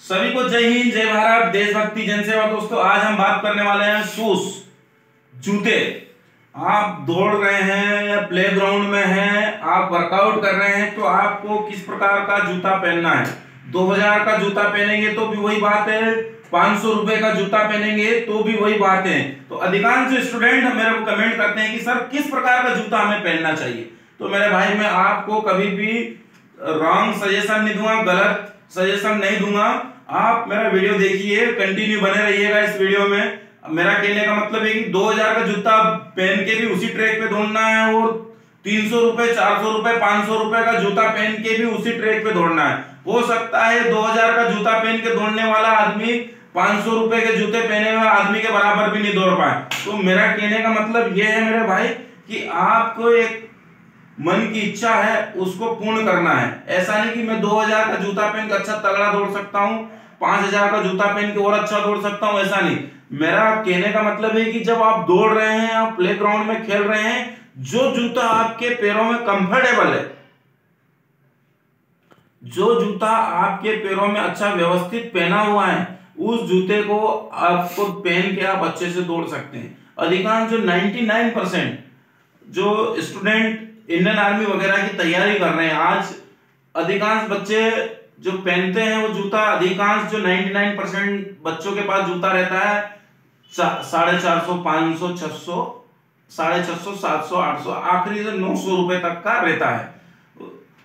सभी को जय हिंद, जय भारत। देशभक्ति, जनसेवा दोस्तों, आज हम बात करने वाले हैं शूज़, जूते। आप दौड़ रहे हैं या प्ले ग्राउंड में हैं, आप वर्कआउट कर रहे हैं तो आपको किस प्रकार का जूता पहनना है? 2000 का जूता पहनेंगे तो भी वही बात है, पाँच सौ रुपए का जूता पहनेंगे तो भी वही बात है। तो अधिकांश स्टूडेंट मेरे को कमेंट करते हैं कि, सर, किस प्रकार का जूता हमें पहनना चाहिए? तो मेरे भाई, मैं आपको कभी भी रॉन्ग सजेशन नहीं दूँगा, गलत सजेशन नहीं दूँगा। आप मेरा वीडियो देखिए कंटिन्यू बने रहिएगा इस वीडियो में। मेरा कहने का मतलब है कि 2000 का जूता पहन के भी उसी ट्रैक पे दौड़ना है और तीन सौ रुपए, चार सौ रुपए, पाँच सौ रुपए का जूता पहन के भी उसी ट्रैक पे दौड़ना है। हो सकता है 2000 का जूता पहन के दौड़ने वाला आदमी पाँच सौ रुपए के जूते पहने हुए आदमी के बराबर भी नहीं दौड़ पाए। तो मेरा कहने का मतलब यह है मेरे भाई कि आपको एक मन की इच्छा है, उसको पूर्ण करना है। ऐसा नहीं कि मैं 2000 का जूता पहन के अच्छा तगड़ा दौड़ सकता हूँ, पाँच हज़ार का जूता पहन के और अच्छा दौड़ सकता हूँ, ऐसा नहीं। मेरा कहने का मतलब है कि जब आप दौड़ रहे हैं, आप प्ले ग्राउंड में खेल रहे हैं, जो जूता आपके पैरों में कंफर्टेबल है, जो जूता आपके पैरों में अच्छा व्यवस्थित पहना हुआ है, उस जूते को आपको पहन के आप अच्छे से दौड़ सकते हैं। अधिकांश जो 99 परसेंट जो स्टूडेंट इंडियन आर्मी वगैरह की तैयारी कर रहे हैं। आज अधिकांश बच्चे जो पहनते हैं वो जूता, अधिकांश जो 99 परसेंट बच्चों के पास जूता रहता है साढ़े चार सौ, पाँच सौ, छह सौ, साढ़े छह सौ, सात सौ, आठ सौ, आखिरी से नौ सौ रुपए तक का रहता है।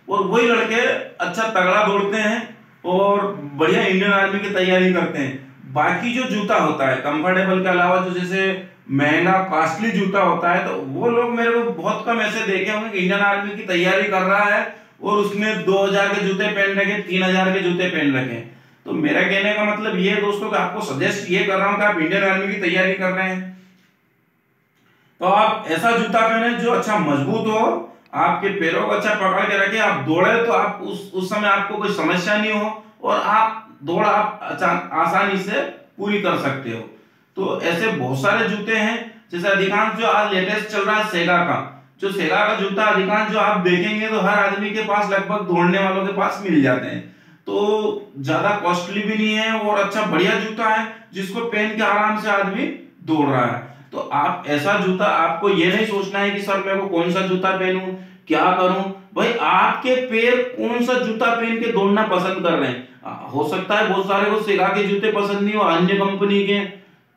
और वही लड़के अच्छा तगड़ा दौड़ते हैं और बढ़िया इंडियन आर्मी की तैयारी करते हैं। बाकी जो जूता होता है कंफर्टेबल के अलावा जो जैसे महँगा कॉस्टली जूता होता है तो वो लोग मेरे को बहुत कम ऐसे देखे होंगे कि इंडियन आर्मी की तैयारी कर रहा है और उसने 2000 के जूते पहन रखे 3000 के जूते पहन रखे। तो मेरा कहने का मतलब ये है दोस्तों कि आपको सजेस्ट ये कर रहा हूँ कि आप इंडियन आर्मी की तैयारी कर रहे हैं। तो आप ऐसा जूता पहने जो अच्छा मज़बूत हो, आपके पैरों को अच्छा पकड़ के रखे, आप दौड़े तो आप उस उस समय आपको कोई समस्या नहीं हो और आप दौड़ आप आसानी से पूरी कर सकते हो। तो ऐसे बहुत सारे जूते हैं, जैसे अधिकांश जो आज लेटेस्ट चल रहा है सेगा का। जो सेगा का जूता अधिकांश जो आप देखेंगे तो हर आदमी के पास लगभग दौड़ने वालों के पास मिल जाते हैं। तो ज़्यादा कॉस्टली भी नहीं है और अच्छा बढ़िया जूता है, जिसको पहन के आराम से आदमी दौड़ रहा है। तो आप ऐसा जूता, आपको ये नहीं सोचना है कि सर मेरे को कौन सा जूता पहनूं क्या करूँ? भाई, आपके पैर कौन सा जूता पहन के दौड़ना पसंद कर रहे हैं? हो सकता है बहुत सारे को सेगा के जूते पसंद नहीं हो, अन्य कंपनी के।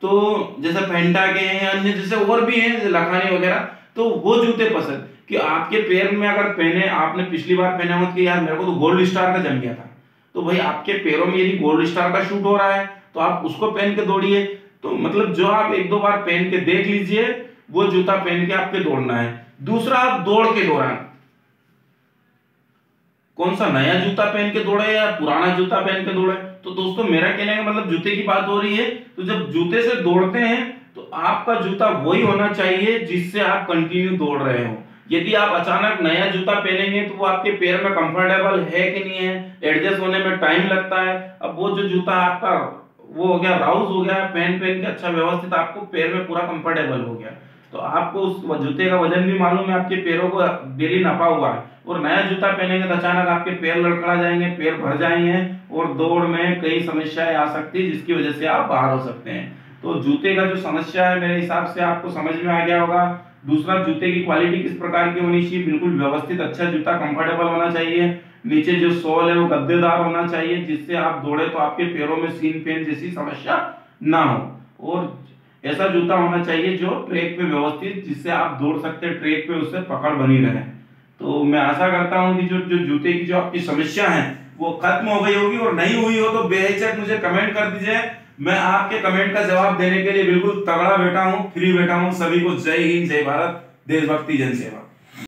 तो जैसे फेंटा के हैं अन्य जैसे और भी हैं, जैसे लखानी वगैरह तो वो जूते पसंद। कि आपके पैर में अगर पहने, आपने पिछली बार पहना मत कि यार मेरे को तो गोल्ड स्टार का जम गया था। तो भाई, आपके पैरों में यदि गोल्ड स्टार का शूट हो रहा है तो आप उसको पहन के दौड़िए। तो मतलब जो आप एक दो बार पहन के देख लीजिए, वो जूता पहन के आपके दौड़ना है। दूसरा आप दौड़ के दौरान। कौन सा नया जूता पहन के दौड़े या पुराना जूता पहन के दौड़े तो दोस्तों, मेरा कहने का मतलब जूते की बात हो रही है। तो जब जूते से दौड़ते हैं तो आपका जूता वही होना चाहिए जिससे आप कंटिन्यू दौड़ रहे हो। यदि आप अचानक नया जूता पहनेंगे तो वो आपके पैर में कंफर्टेबल है कि नहीं है? एडजस्ट होने में टाइम लगता है। अब वो जो जूता आपका वो हो गया राउज हो गया पहन पहन के अच्छा व्यवस्थित आपको पैर में पूरा कंफर्टेबल हो गया। तो आपको उस जूते का वज़न भी मालूम है, आपके पैरों को डेली नपा हुआ है। और नया जूता पहनेंगे तो अचानक आपके पैर लड़खड़ा जाएँगे, पैर भर जाएँगे और दौड़ में कई समस्याएँ आ सकती है, जिसकी वजह से आप बाहर हो सकते हैं। तो जूते का जो समस्या है, मेरे हिसाब से आपको समझ में आ गया होगा। दूसरा, जूते की क्वालिटी किस प्रकार की होनी चाहिए? बिल्कुल व्यवस्थित अच्छा जूता कंफर्टेबल होना चाहिए। नीचे जो सोल है, वो गद्देदार होना चाहिए, जिससे आप दौड़े तो आपके पैरों में सीन पेन जैसी समस्या ना हो। और ऐसा जूता होना चाहिए जो ट्रैक पे व्यवस्थित, जिससे आप दौड़ सकते हैं, ट्रैक पे उससे पकड़ बनी रहे। तो मैं आशा करता हूँ कि जो जो जूते की जो आपकी समस्या है, वो खत्म हो गई होगी और नहीं हुई हो तो बेहचक मुझे कमेंट कर दीजिए। मैं आपके कमेंट का जवाब देने के लिए बिल्कुल तगड़ा बैठा हूँ, फ्री बैठा हूँ। सभी को जय हिंद, जय भारत, देशभक्ति, जन जनसेवा